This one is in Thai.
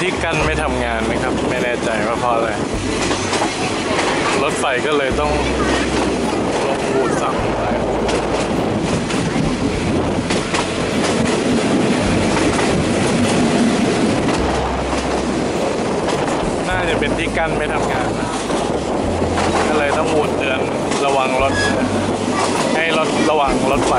ที่กั้นไม่ทำงานไหมครับ ไม่แน่ใจว่าเพราะอะไร รถไฟก็เลยต้องลงบูดสั่งไปน่าจะเป็นที่กั้นไม่ทำงานนะก็เลยต้องบูดเตือนระวังรถ ให้รถระวังรถไฟ